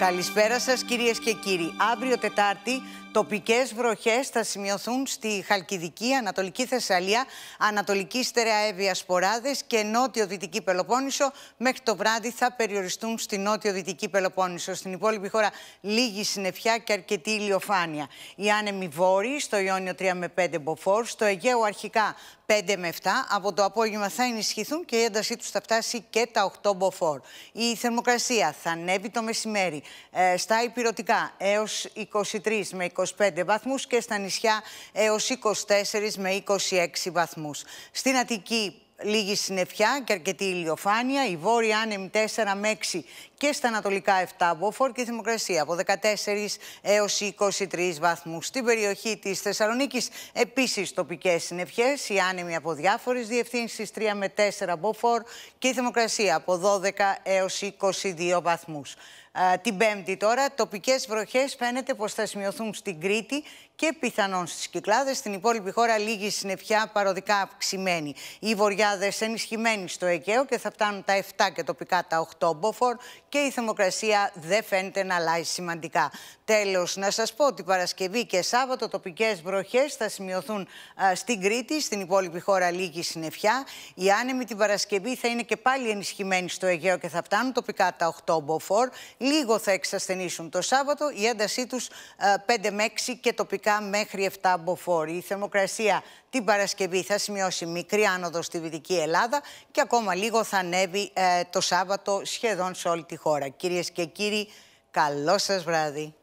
Καλησπέρα σας κυρίες και κύριοι. Αύριο Τετάρτη τοπικές βροχές θα σημειωθούν στη Χαλκιδική, Ανατολική Θεσσαλία, Ανατολική Στερεαέβεια Σποράδες και Νότιο-Δυτική Πελοπόννησο. Μέχρι το βράδυ θα περιοριστούν στη Νότιο-Δυτική Πελοπόννησο. Στην υπόλοιπη χώρα λίγη συννεφιά και αρκετή ηλιοφάνεια. Οι άνεμοι βόρειοι στο Ιόνιο 3 με 5 μποφόρ, στο Αιγαίο αρχικά 5 με 7. Από το απόγευμα θα ενισχυθούν και η έντασή τους θα φτάσει και τα 8 μποφόρ. Η θερμοκρασία θα ανέβει το μεσημέρι ε, στα υπηρετικά έως 23 με 25 βαθμούς και στα νησιά έως 24 με 26 βαθμούς. Στην Αττική λίγη συννεφιά και αρκετή ηλιοφάνεια. Η βόρεια άνεμη 4 με 6 και στα ανατολικά 7 μποφόρ και η θερμοκρασία από 14 έως 23 βαθμούς. Στην περιοχή της Θεσσαλονίκης επίσης τοπικές συννεφιές, οι άνεμοι από διάφορες διευθύνσεις 3 με 4 μποφόρ και η θερμοκρασία από 12 έως 22 βαθμούς. Την Πέμπτη τώρα, τοπικές βροχές φαίνεται πως θα σημειωθούν στην Κρήτη και πιθανόν στις Κυκλάδες. Στην υπόλοιπη χώρα λίγη συννεφιά παροδικά αυξημένη. Οι βοριάδες ενισχυμένοι στο Αιγαίο και θα φτάνουν τα 7 και τοπικά τα 8 μποφόρ και η θερμοκρασία δεν φαίνεται να αλλάζει σημαντικά. Τέλος, να σας πω ότι Παρασκευή και Σάββατο τοπικές βροχές θα σημειωθούν στην Κρήτη, στην υπόλοιπη χώρα λίγη συννεφιά. Οι άνεμοι την Παρασκευή θα είναι και πάλι ενισχυμένοι στο Αιγαίο και θα φτάνουν τοπικά τα 8 μποφόρ. Λίγο θα εξασθενήσουν το Σάββατο, η έντασή τους 5 με 6 και τοπικά μέχρι 7 μποφόρ. Η θερμοκρασία την Παρασκευή θα σημειώσει μικρή άνοδο στη Δυτική Ελλάδα και ακόμα λίγο θα ανέβει ε, το Σάββατο σχεδόν σε όλη τη χώρα. Κυρίες και κύριοι, καλό σας βράδυ.